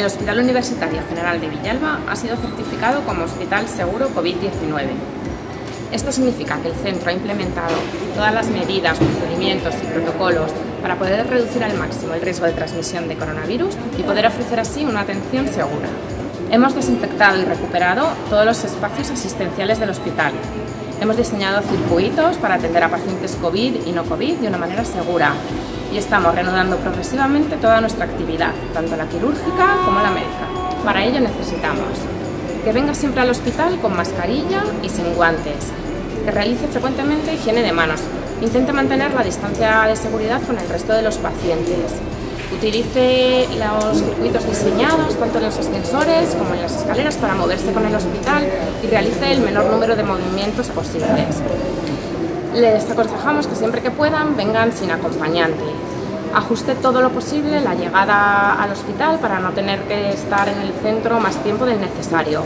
El Hospital Universitario General de Villalba ha sido certificado como Hospital Seguro COVID-19. Esto significa que el centro ha implementado todas las medidas, procedimientos y protocolos para poder reducir al máximo el riesgo de transmisión de coronavirus y poder ofrecer así una atención segura. Hemos desinfectado y recuperado todos los espacios asistenciales del hospital. Hemos diseñado circuitos para atender a pacientes COVID y no COVID de una manera segura y estamos reanudando progresivamente toda nuestra actividad, tanto la quirúrgica como la médica. Para ello necesitamos que venga siempre al hospital con mascarilla y sin guantes, que realice frecuentemente higiene de manos, intente mantener la distancia de seguridad con el resto de los pacientes, utilice los circuitos diseñados tanto en los ascensores como en las escaleras para moverse con el hospital y realice el menor número de movimientos posibles. Les aconsejamos que siempre que puedan vengan sin acompañante. Ajuste todo lo posible la llegada al hospital para no tener que estar en el centro más tiempo del necesario.